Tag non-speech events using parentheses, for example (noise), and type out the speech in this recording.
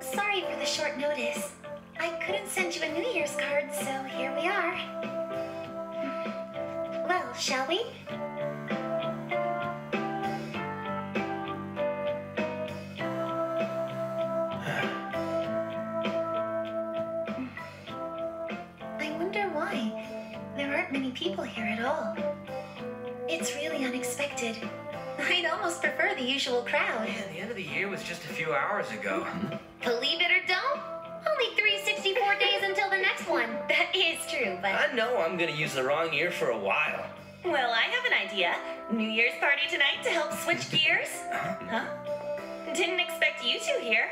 Sorry for the short notice. I couldn't send you a New Year's card, so here we are. Well, shall we? many people here at all. It's really unexpected. I'd almost prefer the usual crowd. Man, the end of the year was just a few hours ago. (laughs) Believe it or don't, only 364 days until the next one. (laughs) That is true, but. I know I'm gonna use the wrong year for a while. Well, I have an idea. New Year's party tonight to help switch (laughs) gears? Uh-huh. Huh? Didn't expect you two here.